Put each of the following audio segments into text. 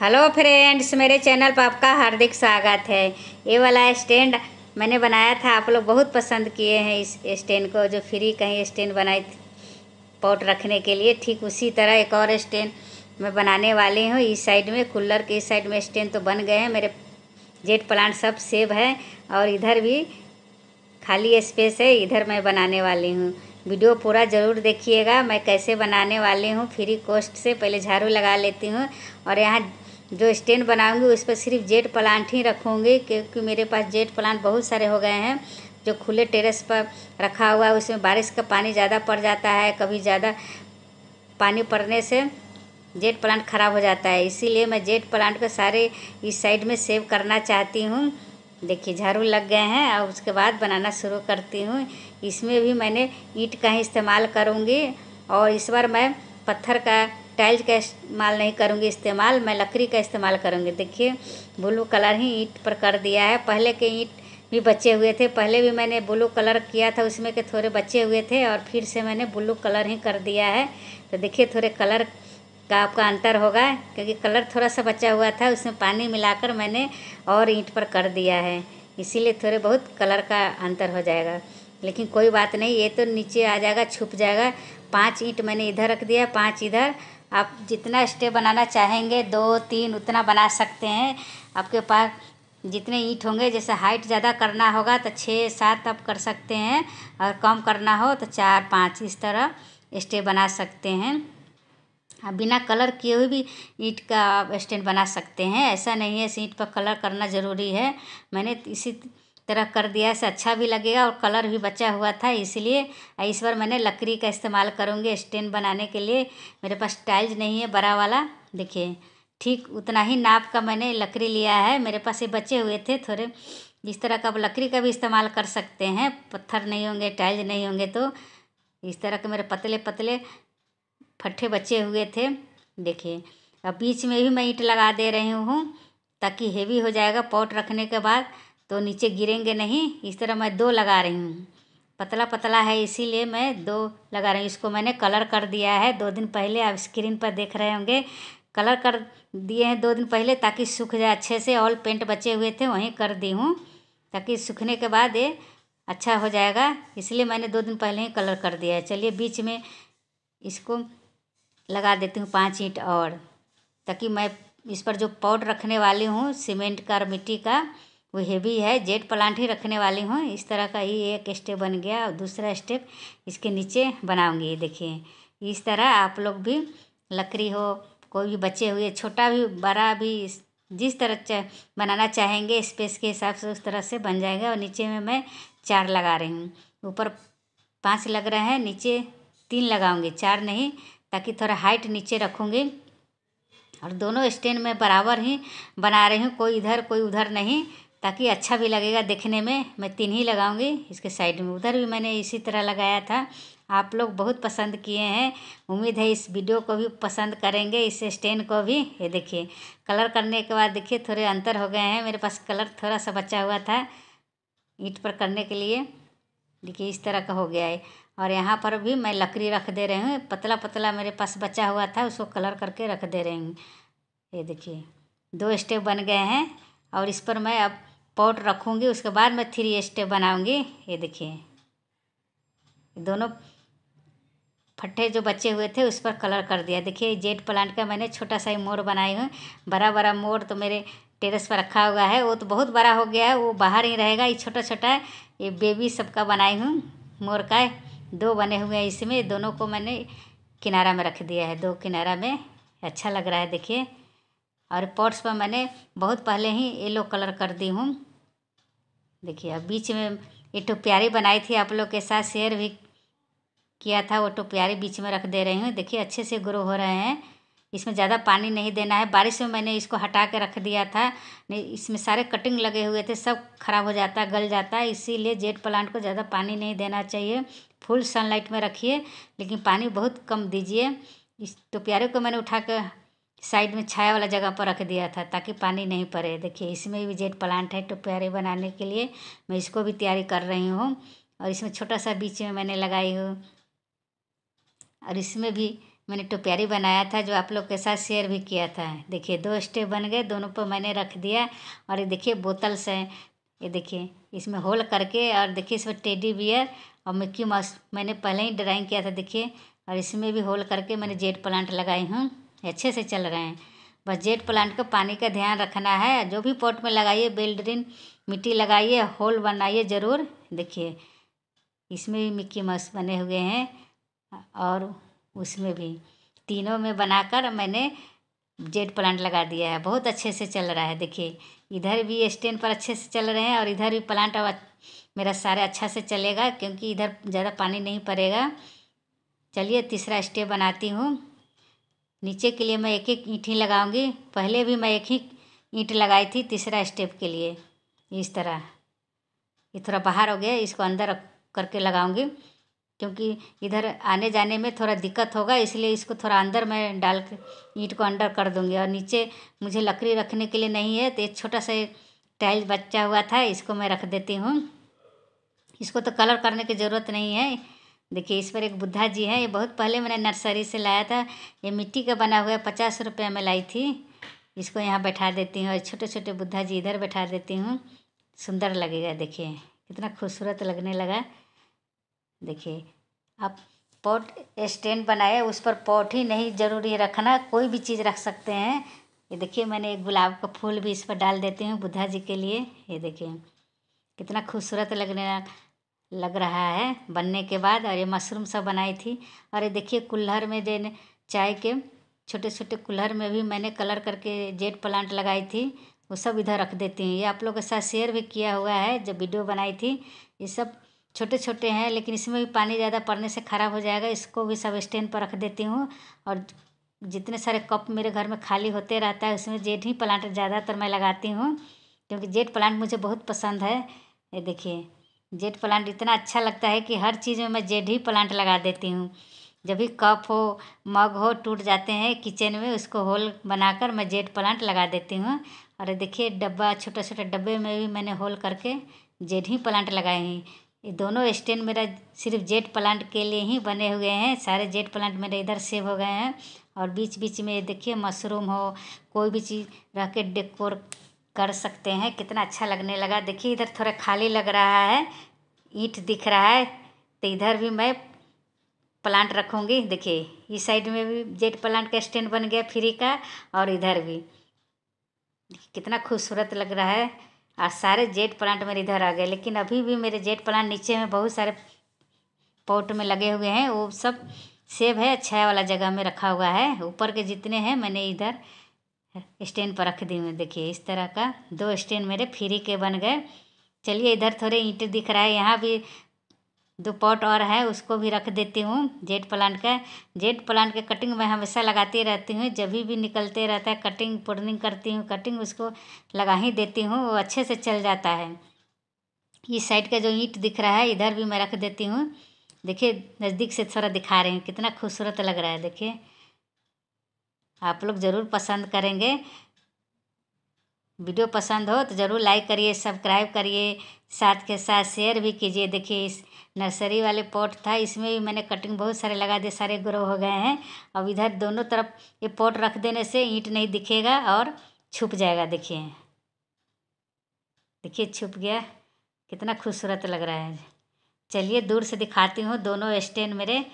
Hello friends मेरे channel पर आपका हार्दिक स्वागत है। ये वाला स्टैंड मैंने बनाया था, आप लोग बहुत पसंद किए हैं इस स्टैंड को, जो फ्री कहीं स्टैंड बनाई पॉट रखने के लिए। ठीक उसी तरह एक और स्टैंड मैं बनाने वाली हूँ। इस साइड में कूलर के इस साइड में स्टैंड तो बन गए हैं। मेरे जेट प्लांट सब सेव है और इधर भी खाली स्पेस है, इधर मैं बनाने वाली हूँ। वीडियो पूरा ज़रूर देखिएगा। मैं कैसे बनाने वाली हूँ फ्री कॉस्ट से पहले झाड़ू लगा लेती हूँ और यहाँ जो स्टैंड बनाऊँगी, उस पर सिर्फ़ जेट प्लांट ही रखूँगी, क्योंकि मेरे पास जेट प्लांट बहुत सारे हो गए हैं, जो खुले टेरेस पर रखा हुआ है, उसमें बारिश का पानी ज़्यादा पड़ जाता है, कभी ज़्यादा पानी पड़ने से जेट प्लांट ख़राब हो जाता है। इसीलिए मैं जेट प्लांट को सारे इस साइड में सेव करना चाहती हूँ। देखिए, झाड़ू लग गए हैं और उसके बाद बनाना शुरू करती हूँ। इसमें भी मैंने ईंट का ही इस्तेमाल करूँगी, और इस बार मैं पत्थर का टाइल्स का इस्तेमाल नहीं करूँगी, इस्तेमाल, मैं लकड़ी का इस्तेमाल करूँगी। देखिए, ब्लू कलर ही ईंट पर कर दिया है। पहले के ईंट भी बचे हुए थे, पहले भी मैंने ब्लू कलर किया था, उसमें के थोड़े बचे हुए थे और फिर से मैंने ब्लू कलर ही कर दिया है। तो देखिए, थोड़े कलर का आपका अंतर होगा, क्योंकि कलर थोड़ा सा बचा हुआ था, उसमें पानी मिलाकर मैंने और ईंट पर कर दिया है। इसीलिए थोड़े बहुत कलर का अंतर हो जाएगा। लेकिन कोई बात नहीं, ये तो नीचे आ जाएगा, छुप जाएगा। पाँच ईंट मैंने इधर रख दिया, पाँच इधर आप जितना स्टेप बनाना चाहेंगे, दो, तीन उतना बना सकते हैं। आपके पास जितने ईंट होंगे, जैसे हाइट ज़्यादा करना होगा तो छः सात आप कर सकते हैं। और कम करना हो तो चार, पाँच, इस तरह स्टेप बना सकते हैं। आप बिना कलर किए हुए भी ईंट का आप स्टैंड बना सकते हैं। ऐसा नहीं है, इस ईंट पर कलर करना ज़रूरी है। मैंने इसी तरह कर दिया से अच्छा भी लगेगा और कलर भी बचा हुआ था, इसलिए इस बार मैंने लकड़ी का इस्तेमाल करूँगी स्टैंड बनाने के लिए। मेरे पास टाइल्स नहीं है, बड़ा वाला, देखिए। ठीक उतना ही नाप का मैंने लकड़ी लिया है, मेरे पास ये बचे हुए थे थोड़े। जिस तरह का लकड़ी का भी इस्तेमाल कर सकते हैं, पत्थर नहीं होंगे टाइल्स नहीं होंगे तो। इस तरह के मेरे पतले पतले फट्ठे बचे हुए थे, देखिए। अब बीच में भी मैं ईंट लगा दे रही हूँ, ताकि हेवी हो जाएगा पॉट रखने के बाद। तो नीचे गिरेंगे नहीं, इस तरह मैं दो लगा रही हूँ। पतला पतला है, इसीलिए मैं दो लगा रही हूँ। इसको मैंने कलर कर दिया है। दो दिन पहले, आप स्क्रीन पर देख रहे होंगे कलर कर दिए हैं दो दिन पहले ताकि सूख जाए। अच्छे से ऑल पेंट बचे हुए थे, वहीं कर दी हूँ, ताकि सूखने के बाद ये अच्छा हो जाएगा। इसलिए मैंने दो दिन पहले ही कलर कर दिया है। चलिए बीच में इसको लगा देती हूँ पाँच ईंट और, ताकि मैं इस पर जो पॉट रखने वाली हूँ सीमेंट का और मिट्टी का वो हेवी है जेट प्लांट ही रखने वाली हूँ। इस तरह का ही एक स्टेप बन गया और दूसरा स्टेप इसके नीचे बनाऊँगी देखिए। इस तरह आप लोग भी लकड़ी हो कोई भी बचे हुए छोटा भी बड़ा भी जिस तरह चा, बनाना चाहेंगे स्पेस के हिसाब से उस तरह से बन जाएगा। और नीचे में मैं चार लगा रही हूँ। ऊपर पाँच लग रहे हैं नीचे तीन लगाऊँगी। चार नहीं ताकि थोड़ा हाइट नीचे रखूँगी। और दोनों स्टैंड में बराबर ही बना रही हूँ। कोई इधर कोई उधर नहीं। ताकि अच्छा भी लगेगा देखने में। मैं तीन ही लगाऊँगी, इसके साइड में। उधर भी मैंने इसी तरह लगाया था। आप लोग बहुत पसंद किए हैं। उम्मीद है इस वीडियो को भी पसंद करेंगे, इस स्टैंड को भी। ये देखिए, कलर करने के बाद देखिए, थोड़े अंतर हो गए हैं। मेरे पास कलर थोड़ा सा बचा हुआ था ईट पर करने के लिए। देखिए, इस तरह का हो गया है। और यहाँ पर भी मैं लकड़ी रख दे रही हूँ। पतला पतला मेरे पास बचा हुआ था, उसको कलर करके रख दे रही हूँ। ये देखिए, दो स्टेप बन गए हैं। और इस पर मैं अब पॉट रखूँगी, उसके बाद मैं थ्री स्टेप बनाऊँगी। ये देखिए दोनों फट्टे जो बचे हुए थे, उस पर कलर कर दिया। देखिए जेट प्लांट का मैंने छोटा सा ही मोर बनाई हूँ। बड़ा बड़ा मोर तो मेरे टेरेस पर रखा हुआ है। वो तो बहुत बड़ा हो गया है, वो बाहर ही रहेगा, ये छोटा छोटा ये बेबी सबका बनाई हूँ, मोर का दो बने हुए हैं इसमें, दोनों को मैंने किनारा में रख दिया है, दो किनारा में। अच्छा लग रहा है, देखिए। और पॉट्स पर मैंने बहुत पहले ही येलो कलर कर दी हूँ। देखिए, अब बीच में ये तो प्यारी बनाई थी आप लोग के साथ, शेयर भी किया था, वो तो प्यारी बीच में रख दे रही हूँ। देखिए, अच्छे से ग्रो हो रहे हैं। इसमें ज़्यादा पानी नहीं देना है। बारिश में मैंने इसको हटा के रख दिया था। इसमें सारे कटिंग लगे हुए थे, सब खराब हो जाता, गल जाता। है इसीलिए जेट प्लांट को ज़्यादा पानी नहीं देना चाहिए। फुल सनलाइट में रखिए, लेकिन पानी बहुत कम दीजिए। इस तो प्यारे को मैंने उठा कर साइड में छाया वाला जगह पर रख दिया था ताकि पानी नहीं पड़े। देखिए, इसमें भी जेट प्लांट है तो बनाने के लिए मैं इसको भी तैयारी कर रही हूँ और इसमें छोटा सा बीच में मैंने लगाई हूँ। और इसमें भी मैंने टोप्यारी बनाया था जो आप लोग के साथ शेयर भी किया था। देखिए, दो स्टेप बन गए, दोनों पर मैंने रख दिया और ये देखिए बोतल से ये देखिए, इसमें होल करके और देखिए इसमें टेडी बियर और मिक्की माउस मैंने पहले ही ड्राइंग किया था, देखिए। और इसमें भी होल करके मैंने जेट प्लांट लगाई हूँ। अच्छे से चल रहे हैं। बस जेट प्लांट को पानी का ध्यान रखना है। जो भी पॉट में लगाइए बेल्ड्रिन मिट्टी लगाइए, होल बनाइए ज़रूर। देखिए, इसमें भी मिक्की माउस बने हुए हैं और उसमें भी। तीनों में बनाकर मैंने जेट प्लांट लगा दिया है। बहुत अच्छे से चल रहा है। देखिए, इधर भी स्टैंड पर अच्छे से चल रहे हैं और इधर भी प्लांट अब मेरा सारे अच्छा से चलेगा क्योंकि इधर ज़्यादा पानी नहीं पड़ेगा। चलिए, तीसरा स्टेप बनाती हूँ। नीचे के लिए मैं एक एक ईंट लगाऊँगी। पहले भी मैं एक ही ईंट लगाई थी तीसरा स्टेप के लिए। इस तरह। ये थोड़ा बाहर हो गया, इसको अंदर करके लगाऊँगी, क्योंकि इधर आने जाने में थोड़ा दिक्कत होगा, इसलिए इसको थोड़ा अंदर मैं डाल के ईंट को अंदर कर दूँगी। और नीचे मुझे लकड़ी रखने के लिए नहीं है तो एक छोटा सा टाइल बच्चा हुआ था, इसको मैं रख देती हूँ। इसको तो कलर करने की ज़रूरत नहीं है। देखिए इस पर एक बुद्धा जी है। ये बहुत पहले मैंने नर्सरी से लाया था। ये मिट्टी का बना हुआ है, पचास रुपये में लाई थी। इसको यहाँ बैठा देती हूँ और छोटे छोटे बुद्धा जी इधर बैठा देती हूँ। सुंदर लगेगा, देखिए। कितना खूबसूरत लगने लगा। देखिए, आप पॉट स्टैंड बनाए, उस पर पॉट ही नहीं ज़रूरी रखना, कोई भी चीज़ रख सकते हैं। ये देखिए, मैंने एक गुलाब का फूल भी इस पर डाल देती हूँ बुद्धा जी के लिए। ये देखिए, कितना खूबसूरत लगने लग। रहा है बनने के बाद। और ये मशरूम सब बनाई थी। और ये देखिए कुल्हर में जो चाय के छोटे छोटे कुल्हर में भी मैंने कलर करके जेट प्लांट लगाई थी। वो सब इधर रख देती हूँ। ये आप लोगों के साथ शेयर भी किया हुआ है जब वीडियो बनाई थी। ये सब छोटे छोटे हैं लेकिन इसमें भी पानी ज़्यादा पड़ने से ख़राब हो जाएगा। इसको भी सब स्टैंड पर रख देती हूँ। और जितने सारे कप मेरे घर में खाली होते रहता है उसमें जेट ही प्लांट ज़्यादातर मैं लगाती हूँ। क्योंकि जेट प्लांट मुझे बहुत पसंद है। ये देखिए। जेट प्लांट इतना अच्छा लगता है कि हर चीज़ में मैं जेड ही प्लांट लगा देती हूँ। जब भी कप हो, मग हो टूट जाते हैं किचन में, उसको होल बनाकर मैं जेड प्लांट लगा देती हूँ। और देखिए, डब्बा छोटे छोटे डब्बे में भी मैंने होल करके जेड ही प्लांट लगाए हैं। ये दोनों स्टैंड मेरा सिर्फ़ जेड प्लांट के लिए ही बने हुए हैं। सारे जेड प्लांट मेरे इधर सेव हो गए हैं। और बीच बीच में देखिए, मशरूम हो, कोई भी चीज़ रख के डेकोर कर सकते हैं। कितना अच्छा लगने लगा। देखिए, इधर थोड़ा खाली लग रहा है। ईंट दिख रहा है। तो इधर भी मैं प्लांट रखूँगी। देखिए इस साइड में भी जेट प्लांट का स्टैंड बन गया फ्री का, और इधर भी। कितना खूबसूरत लग रहा है। और सारे जेट प्लांट मेरे इधर आ गए। लेकिन अभी भी मेरे जेट प्लांट नीचे में बहुत सारे पॉट में लगे हुए हैं। वो सब सेब है छाया वाला जगह में रखा हुआ है। ऊपर के जितने हैं, मैंने इधर स्टैंड पर रख दी हूँ। देखिए, इस तरह का दो स्टैंड मेरे फ्री के बन गए। चलिए, इधर थोड़े ईंट दिख रहा है। यहाँ भी दो पॉट और है, उसको भी रख देती हूँ। जेट प्लांट का, जेट प्लांट के कटिंग मैं हमेशा लगाती रहती हूँ। जब भी निकलते रहता है, कटिंग पुडनिंग करती हूँ, कटिंग उसको लगा ही देती हूँ, वो अच्छे से चल जाता है। इस साइड का जो ईंट दिख रहा है, इधर भी मैं रख देती हूँ। देखिए, नज़दीक से थोड़ा दिखा रहे हैं, कितना खूबसूरत लग रहा है। देखिए आप लोग ज़रूर पसंद करेंगे। वीडियो पसंद हो तो ज़रूर लाइक करिए, सब्सक्राइब करिए, साथ के साथ शेयर भी कीजिए। देखिए, इस नर्सरी वाले पॉट था, इसमें भी मैंने कटिंग बहुत सारे लगा दिए, सारे ग्रो हो गए हैं। अब इधर दोनों तरफ़ ये पॉट रख देने से ईंट नहीं दिखेगा और छुप जाएगा, देखिए। देखिए, छुप गया। कितना खूबसूरत लग रहा है। चलिए, दूर से दिखाती हूँ, दोनों स्टैंड मेरे।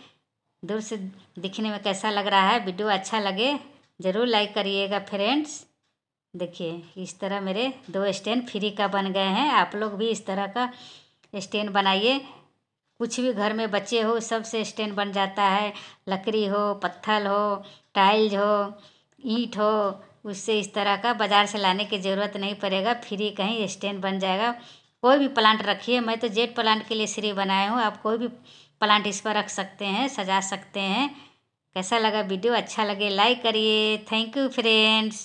दूर से दिखने में कैसा लग रहा है, वीडियो अच्छा लगे। ज़रूर लाइक करिएगा फ्रेंड्स देखिए, इस तरह मेरे दो स्टैंड फ्री का बन गए हैं। आप लोग भी इस तरह का स्टैंड बनाइए। कुछ भी घर में बच्चे हो सबसे स्टैंड बन जाता है। लकड़ी हो पत्थर हो टाइल्स हो, ईंट हो, उससे इस तरह का बाज़ार से लाने की ज़रूरत नहीं पड़ेगा। फ्री कहीं स्टैंड बन जाएगा। कोई भी प्लांट रखिए। मैं तो जेट प्लांट के लिए श्री बनाया हूँ। आप कोई भी प्लांट इस पर रख सकते हैं, सजा सकते हैं। कैसा लगा वीडियो? अच्छा लगे लाइक करिए। Thank you friends